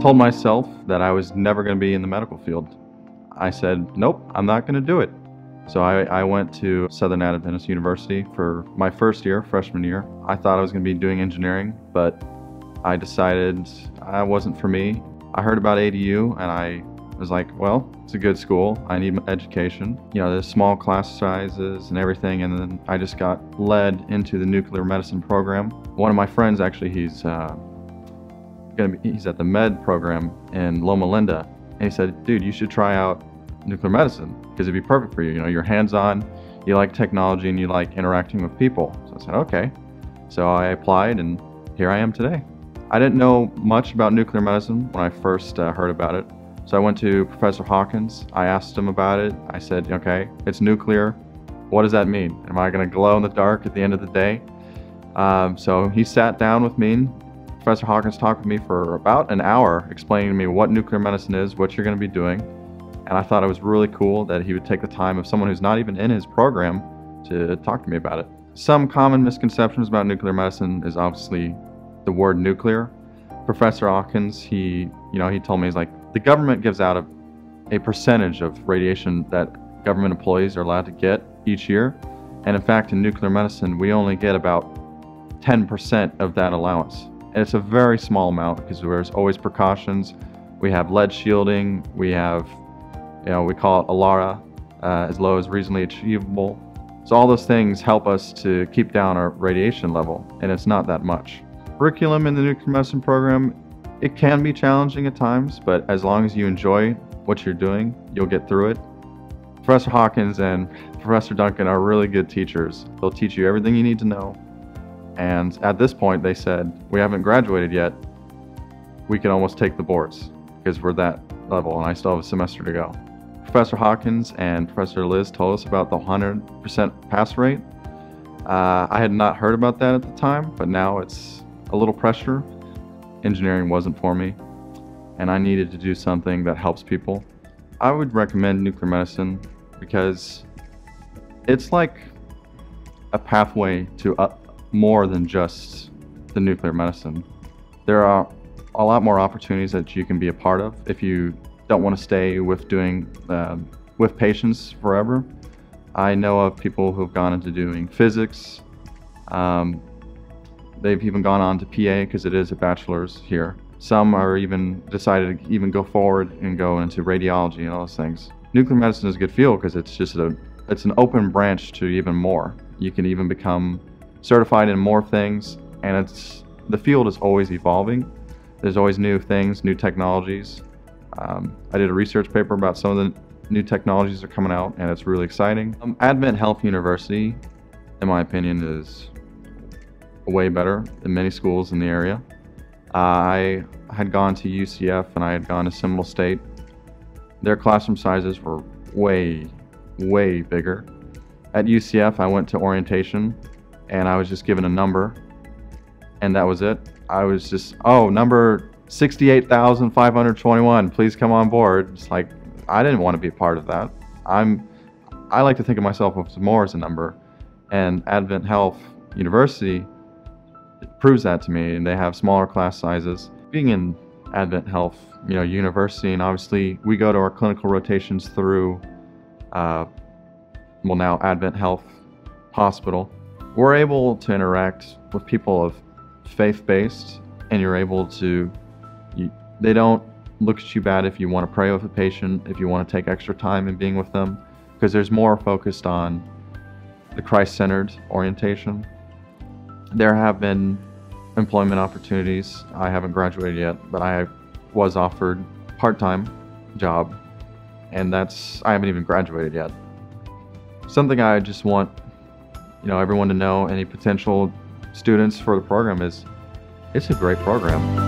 told myself that I was never going to be in the medical field. I said, nope, I'm not going to do it. So I, I, went to Southern Adventist University for my first year, freshman year. I thought I was going to be doing engineering, but I decided I wasn't for me. I heard about ADU and I was like, well, it's a good school. I need education. You know, there's small class sizes and everything. And then I just got led into the nuclear medicine program. One of my friends, actually, he's uh, gonna be, he's at the med program in Loma Linda, and he said, dude, you should try out nuclear medicine because it'd be perfect for you. You know, you're hands-on, you like technology, and you like interacting with people. So I said, okay. So I applied, and here I am today. I didn't know much about nuclear medicine when I first uh, heard about it. So I went to Professor Hawkins. I asked him about it. I said, okay, it's nuclear. What does that mean? Am I going to glow in the dark at the end of the day? Um, so he sat down with me. Professor Hawkins talked with me for about an hour, explaining to me what nuclear medicine is, what you're going to be doing. And I thought it was really cool that he would take the time of someone who's not even in his program to talk to me about it. Some common misconceptions about nuclear medicine is obviously the word nuclear. Professor Hawkins, he, you know, he told me he's like, the government gives out a, a percentage of radiation that government employees are allowed to get each year. And in fact, in nuclear medicine, we only get about 10% of that allowance. And it's a very small amount because there's always precautions. We have lead shielding, we have, you know, we call it ALARA, uh, as low as reasonably achievable. So all those things help us to keep down our radiation level, and it's not that much. Curriculum in the nuclear medicine program it can be challenging at times, but as long as you enjoy what you're doing, you'll get through it. Professor Hawkins and Professor Duncan are really good teachers. They'll teach you everything you need to know. And at this point, they said, we haven't graduated yet. We can almost take the boards because we're that level, and I still have a semester to go. Professor Hawkins and Professor Liz told us about the 100% pass rate. Uh, I had not heard about that at the time, but now it's a little pressure engineering wasn't for me and I needed to do something that helps people, I would recommend nuclear medicine because it's like a pathway to uh, more than just the nuclear medicine. There are a lot more opportunities that you can be a part of if you don't want to stay with doing uh, with patients forever. I know of people who've gone into doing physics, um, They've even gone on to PA because it is a bachelor's here. Some are even decided to even go forward and go into radiology and all those things. Nuclear medicine is a good field because it's just a it's an open branch to even more. You can even become certified in more things, and it's the field is always evolving. There's always new things, new technologies. Um, I did a research paper about some of the new technologies that are coming out, and it's really exciting. Um, Advent Health University, in my opinion, is way better than many schools in the area. Uh, I had gone to UCF and I had gone to Seminole State. Their classroom sizes were way, way bigger. At UCF, I went to orientation and I was just given a number and that was it. I was just, oh, number 68,521, please come on board. It's like, I didn't want to be a part of that. I'm, I like to think of myself as more as a number. And Advent Health University proves that to me. And they have smaller class sizes. Being in Advent Health, you know, university, and obviously we go to our clinical rotations through, uh, well, now Advent Health Hospital. We're able to interact with people of faith-based, and you're able to. You, they don't look at you bad if you want to pray with a patient, if you want to take extra time in being with them, because there's more focused on the Christ-centered orientation. There have been employment opportunities. I haven't graduated yet, but I was offered part-time job, and that's I haven't even graduated yet. Something I just want, you know, everyone to know, any potential students for the program is, it's a great program.